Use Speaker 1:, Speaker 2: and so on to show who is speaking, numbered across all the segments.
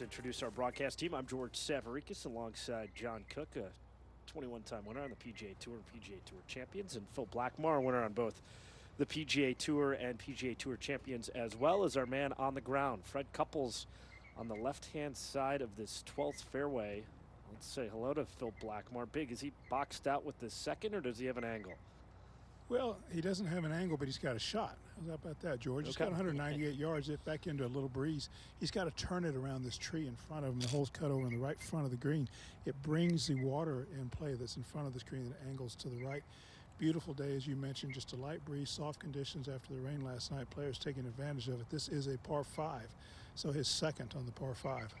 Speaker 1: Introduce our broadcast team. I'm George Savaricas alongside John Cook, a 21 time winner on the PGA Tour and PGA Tour champions, and Phil Blackmar, winner on both the PGA Tour and PGA Tour champions, as well as our man on the ground, Fred Couples, on the left hand side of this 12th fairway. Let's say hello to Phil Blackmar. Big, is he boxed out with the second, or does he have an angle?
Speaker 2: Well, he doesn't have an angle, but he's got a shot. How's about that, George? He's
Speaker 1: Okay.
Speaker 2: got 198 yards it back into a little breeze. He's got to turn it around this tree in front of him. The hole's cut over in the right front of the green. It brings the water in play that's in front of the screen and angles to the right. Beautiful day, as you mentioned, just a light breeze, soft conditions after the rain last night. Players taking advantage of it. This is a par five, so his second on the par five.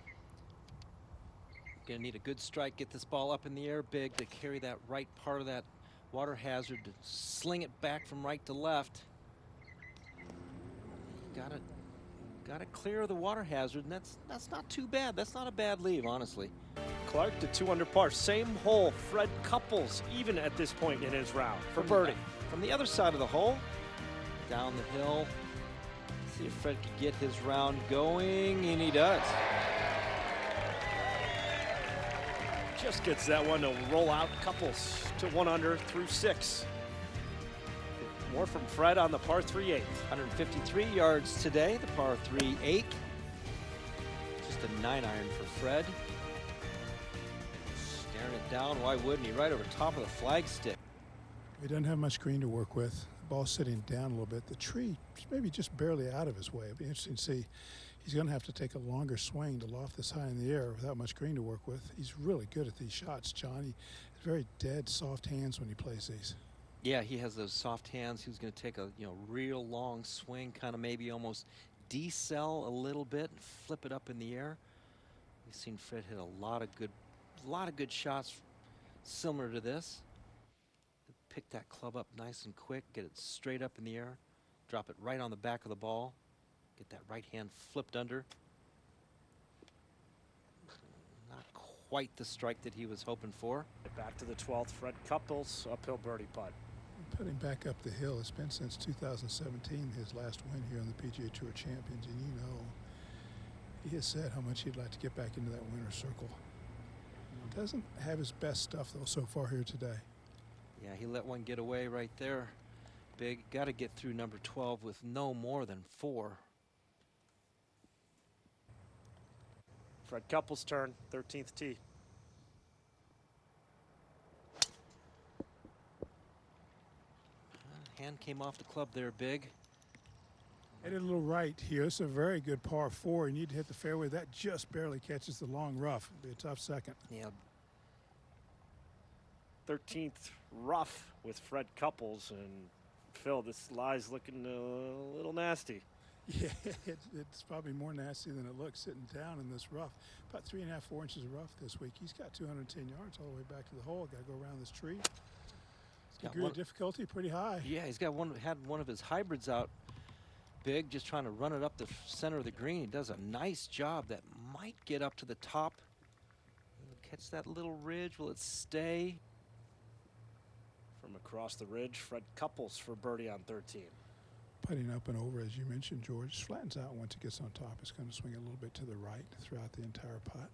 Speaker 3: Gonna need a good strike, get this ball up in the air big to carry that right part of that water hazard to sling it back from right to left. Got to got to clear of the water hazard, and that's that's not too bad. That's not a bad leave, honestly.
Speaker 1: Clark to two under par. Same hole. Fred Couples, even at this point in his round, for birdie.
Speaker 3: From the other side of the hole, down the hill. See if Fred could get his round going, and he does.
Speaker 1: Just gets that one to roll out. Couples to one under through six. More from Fred on the par three eighth.
Speaker 3: 153 yards today, the par 3 8. Just a 9 iron for Fred. Staring it down, why wouldn't he? Right over top of the flagstick.
Speaker 2: He doesn't have much green to work with. The ball's sitting down a little bit. The tree maybe just barely out of his way. It'll be interesting to see. He's going to have to take a longer swing to loft this high in the air without much green to work with. He's really good at these shots, John. He has very dead, soft hands when he plays these.
Speaker 3: Yeah, he has those soft hands. He was going to take a you know real long swing, kind of maybe almost decel a little bit and flip it up in the air. We've seen Fred hit a lot of good, a lot of good shots similar to this. Pick that club up nice and quick, get it straight up in the air, drop it right on the back of the ball, get that right hand flipped under. Not quite the strike that he was hoping for.
Speaker 1: Back to the 12th. Fred Couples, uphill birdie putt.
Speaker 2: Putting back up the hill, it's been since 2017, his last win here on the PGA Tour Champions, and you know he has said how much he'd like to get back into that winner's circle. Mm-hmm. Doesn't have his best stuff though so far here today.
Speaker 3: Yeah, he let one get away right there. Big. Got to get through number 12 with no more than four.
Speaker 1: Fred Couples' turn, 13th tee.
Speaker 3: Uh, Hand came off the club there, Big.
Speaker 2: Hit it a little right here. It's a very good par four. You need to hit the fairway. That just barely catches the long rough. It'll be a tough second.
Speaker 3: Yeah,
Speaker 1: 13th rough with Fred Couples. And Phil, this lie's looking a little nasty.
Speaker 2: Yeah, it, it's probably more nasty than it looks sitting down in this rough. About three and a half, four inches of rough this week. He's got 210 yards all the way back to the hole. Got to go around this tree.
Speaker 3: got
Speaker 2: Degree
Speaker 3: one-
Speaker 2: of difficulty pretty high.
Speaker 3: yeah. He's got one. Had one of his hybrids out. Big, just trying to run it up the center of the green. He does a nice job. That might get up to the top. Catch that little ridge. Will it stay?
Speaker 1: From across the ridge, Fred Couples for birdie on 13.
Speaker 2: Putting up and over, as you mentioned, George, flattens out once it gets on top. It's going to swing a little bit to the right throughout the entire putt.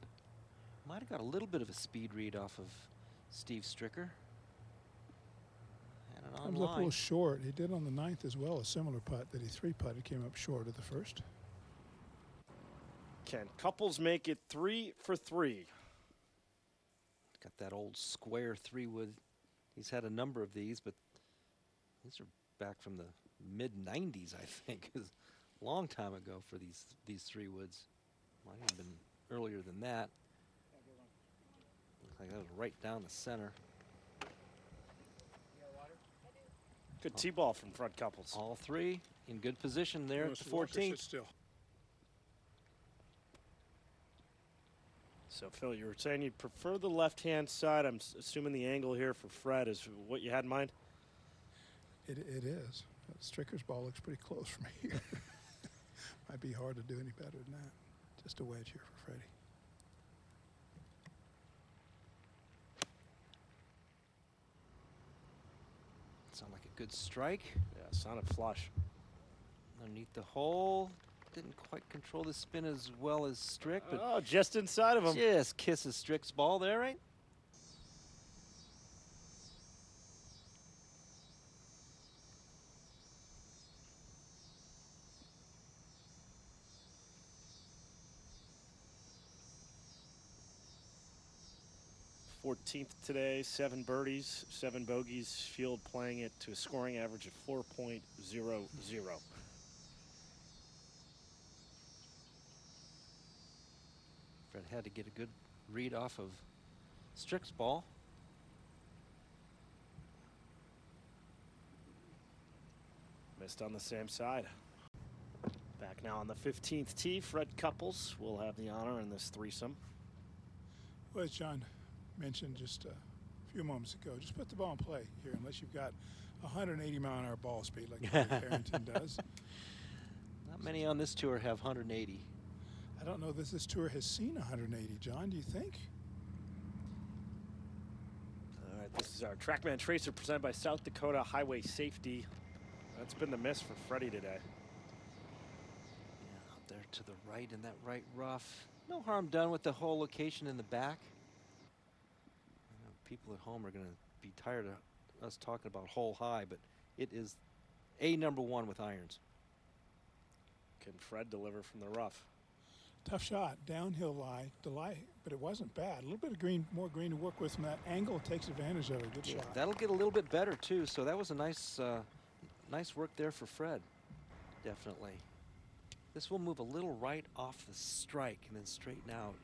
Speaker 3: Might have got a little bit of a speed read off of Steve Stricker. Had it
Speaker 2: Comes up a little short. He did on the ninth as well, a similar putt that he three putted, came up short of the first.
Speaker 1: Can Couples make it three for three?
Speaker 3: Got that old square three wood. He's had a number of these, but these are back from the mid 90s, I think. It was a long time ago for these these three woods. Might have been earlier than that. Looks like that was right down the center.
Speaker 1: Good tee ball from Fred Couples.
Speaker 3: All three in good position there at the 14th.
Speaker 1: So, Phil, you were saying you prefer the left hand side. I'm assuming the angle here for Fred is what you had in mind.
Speaker 2: It, it is. That Stricker's ball looks pretty close from here. Might be hard to do any better than that. Just a wedge here for Freddie.
Speaker 3: Sound like a good strike.
Speaker 1: Yeah, sounded flush.
Speaker 3: Underneath the hole. Didn't quite control the spin as well as Strick, but
Speaker 1: Oh, just inside of him.
Speaker 3: just kisses Strick's ball there, right?
Speaker 1: Fourteenth today, seven birdies, seven bogeys. Field playing it to a scoring average of four point zero zero.
Speaker 3: Fred had to get a good read off of Strick's ball.
Speaker 1: Missed on the same side. Back now on the 15th tee, Fred Couples will have the honor in this threesome.
Speaker 2: Well, as John mentioned just a few moments ago, just put the ball in play here, unless you've got 180 mile an hour ball speed like Harrington does.
Speaker 3: Not many on this tour have 180.
Speaker 2: I don't know that this tour has seen 180. John, do you think?
Speaker 1: All right, this is our Trackman Tracer presented by South Dakota Highway Safety. That's been the miss for Freddie today.
Speaker 3: Yeah, out there to the right in that right rough. No harm done with the hole location in the back. I know people at home are going to be tired of us talking about hole high, but it is a number one with irons.
Speaker 1: Can Fred deliver from the rough?
Speaker 2: Tough shot, downhill lie, delay, but it wasn't bad. A little bit of green, more green to work with from that angle. Takes advantage of it. Good
Speaker 3: Yeah,
Speaker 2: shot.
Speaker 3: that'll get a little bit better too. So that was a nice, uh, nice work there for Fred. Definitely. This will move a little right off the strike and then straighten out.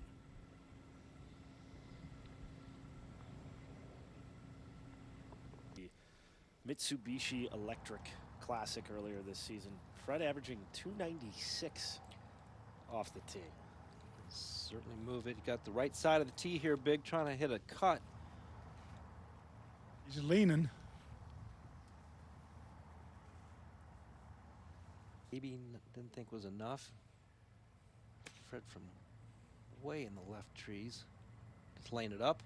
Speaker 1: Mitsubishi Electric Classic earlier this season. Fred averaging 296 off the tee.
Speaker 3: Certainly move it. Got the right side of the tee here, big, trying to hit a cut.
Speaker 2: He's leaning.
Speaker 3: Maybe didn't think was enough. Fred from way in the left trees. Just laying it up.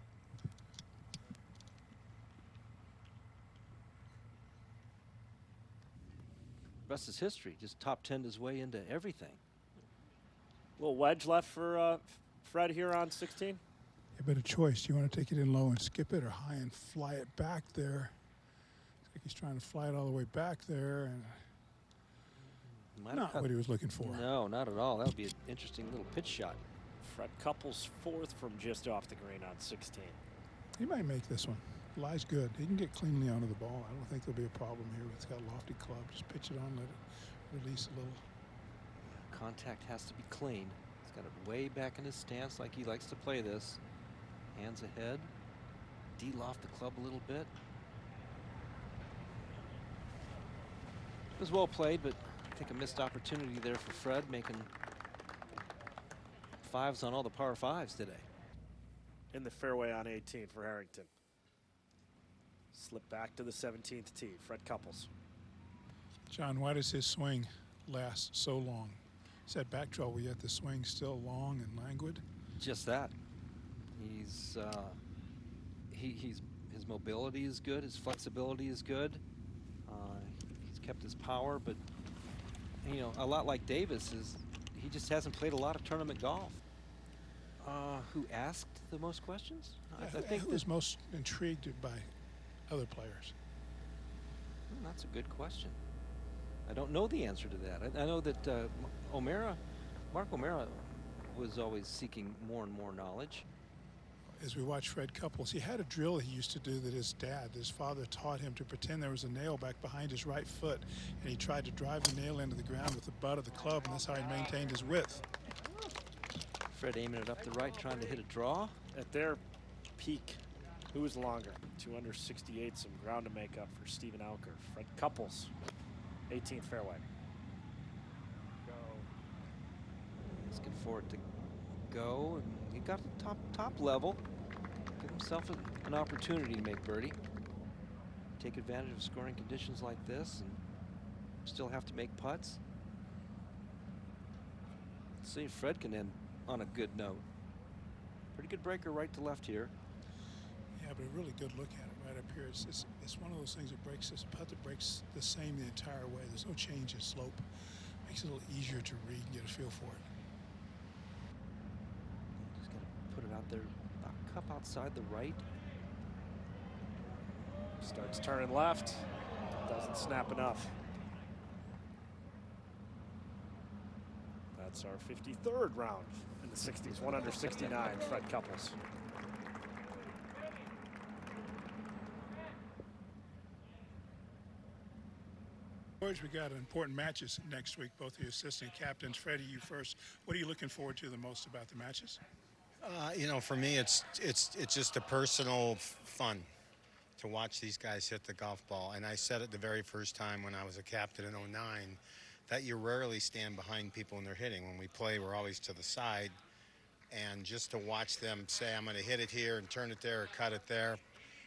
Speaker 3: Rest is history. Just top 10 his way into everything.
Speaker 1: Little wedge left for uh, Fred here on 16.
Speaker 2: A bit of choice. Do you want to take it in low and skip it, or high and fly it back there? Looks like he's trying to fly it all the way back there, and
Speaker 3: Might have
Speaker 2: not
Speaker 3: cut-
Speaker 2: what he was looking for.
Speaker 3: No, not at all. That would be an interesting little pitch shot.
Speaker 1: Fred Couples fourth from just off the green on 16.
Speaker 2: He might make this one. Lie's good. He can get cleanly onto the ball. I don't think there'll be a problem here. It's got a lofty club. Just pitch it on, let it release a little.
Speaker 3: Contact has to be clean. He's got it way back in his stance like he likes to play this. Hands ahead. De-loft the club a little bit. It was well played, but I think a missed opportunity there for Fred, making fives on all the par fives today.
Speaker 1: In the fairway on 18 for Harrington. Slip back to the 17th tee. Fred Couples.
Speaker 2: John, why does his swing last so long? Had back trouble, yet the swing's still long and languid.
Speaker 3: Just that. He's uh, he, he's his mobility is good. His flexibility is good. Uh, he's kept his power, but you know, a lot like Davis is he just hasn't played a lot of tournament golf. Uh, who asked the most questions? I- I,
Speaker 2: who-
Speaker 3: think
Speaker 2: who was most intrigued by other players?
Speaker 3: Hmm, that's a good question. I don't know the answer to that. I, I know that uh, O'Meara, Mark O'Meara, was always seeking more and more knowledge.
Speaker 2: As we watch Fred Couples, he had a drill he used to do that his dad, his father, taught him to pretend there was a nail back behind his right foot, and he tried to drive the nail into the ground with the butt of the club, and that's how he maintained his width.
Speaker 3: Fred aiming it up the right, trying to hit a draw.
Speaker 1: At their peak, who was longer? 268, some ground to make up for Steven Alker. Fred Couples, 18th fairway.
Speaker 3: He's good for it to go. And he got to the top top level. Give himself a, an opportunity to make birdie. Take advantage of scoring conditions like this, and still have to make putts. See if Fred can end on a good note. Pretty good breaker right to left here.
Speaker 2: Yeah, but a really good look at it right up It's, it's, one of those things that breaks this putt that breaks the same the entire way. There's no change in slope. makes it a little easier to read and get a feel for it.
Speaker 3: Just got to put it out there, about cup outside the right.
Speaker 1: Starts turning left. Doesn't snap enough. That's our 53rd round in the 60s. One under 69, Fred Couples.
Speaker 2: George, we got important matches next week. Both the assistant captains. Freddie, you first. What are you looking forward to the most about the matches?
Speaker 4: Uh, you know, for me, it's it's it's just a personal fun to watch these guys hit the golf ball. And I said it the very first time when I was a captain in 09 that you rarely stand behind people when they're hitting. When we play, we're always to the side. And just to watch them say, "I'm going to hit it here and turn it there or cut it there,"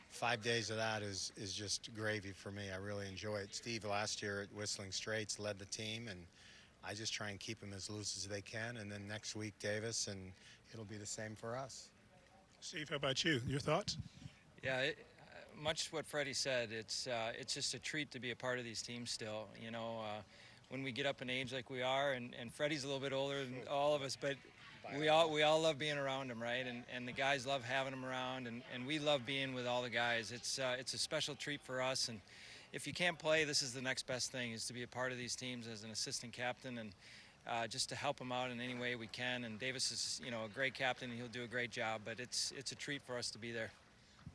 Speaker 4: five days of that is is just gravy for me. I really enjoy it. Steve last year at Whistling Straits led the team, and I just try and keep them as loose as they can. And then next week, Davis, and it'll be the same for us.
Speaker 2: Steve, how about you? Your thoughts?
Speaker 5: Yeah, it, uh, much what Freddie said. It's uh, it's just a treat to be a part of these teams still. You know, uh, when we get up in age like we are, and, and Freddie's a little bit older than all of us, but we all we all love being around him, right? And and the guys love having him around, and, and we love being with all the guys. It's uh, it's a special treat for us, and if you can't play, this is the next best thing: is to be a part of these teams as an assistant captain and. Uh, just to help them out in any way we can, and Davis is, you know, a great captain. and He'll do a great job, but it's it's a treat for us to be there.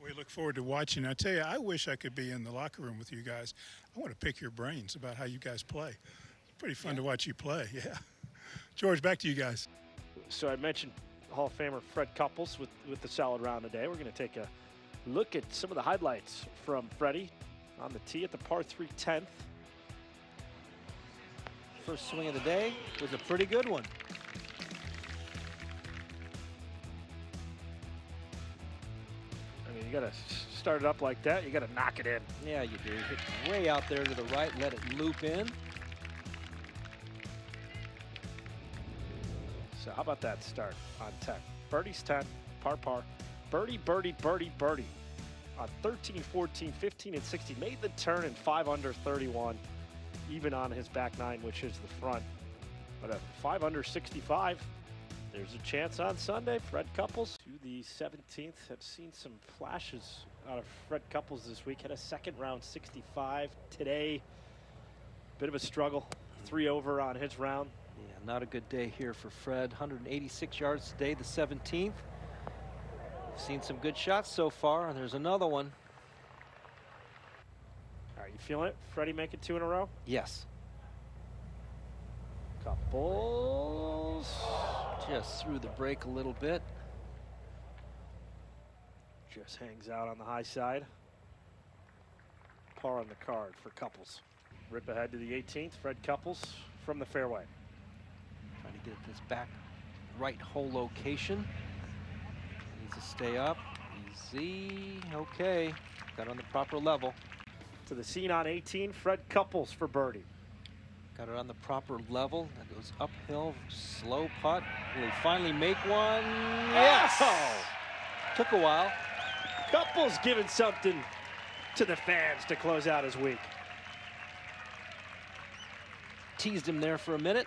Speaker 2: We look forward to watching. I tell you, I wish I could be in the locker room with you guys. I want to pick your brains about how you guys play. It's pretty fun to watch you play. Yeah. George, back to you guys.
Speaker 1: So I mentioned Hall of Famer Fred Couples with, with the solid round today. We're going to take a look at some of the highlights from Freddie on the tee at the par 3 10th.
Speaker 3: First swing of the day was a pretty good one.
Speaker 1: I mean, you got to start it up like that. You got to knock it in.
Speaker 3: Yeah, you do. Way out there to the right, let it loop in.
Speaker 1: So how about that start on 10? Birdie's 10, par par. Birdie, birdie, birdie, birdie. On 13, 14, 15, and 16. Made the turn in 5 under 31, even on his back nine, which is the front. But at 5 under 65, there's a chance on Sunday. Fred Couples to the 17th. Have seen some flashes out of Fred Couples this week. Had a second round 65 today. Bit of a struggle. Three over on his round.
Speaker 3: Yeah, not a good day here for Fred. 186 yards today, the 17th. Seen some good shots so far, and there's another one.
Speaker 1: All right, you feeling it? Freddie make it two in a row?
Speaker 3: Yes,
Speaker 1: Couples.
Speaker 3: just through the break a little bit.
Speaker 1: Just hangs out on the high side. Par on the card for Couples. Rip ahead to the 18th. Fred Couples from the fairway.
Speaker 3: To this back right hole location. Needs to stay up. Easy. Okay. Got on the proper level.
Speaker 1: To the scene on 18. Fred Couples for birdie.
Speaker 3: Got it on the proper level. That goes uphill. Slow putt. Will he finally make one? Yes!
Speaker 1: Oh!
Speaker 3: Took a while.
Speaker 1: Couples giving something to the fans to close out his week.
Speaker 3: Teased him there for a minute.